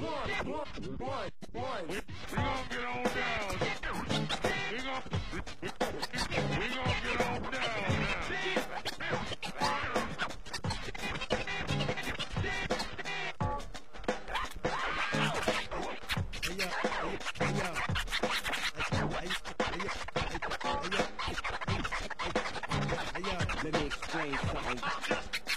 one, one, one, one. Let me explain something.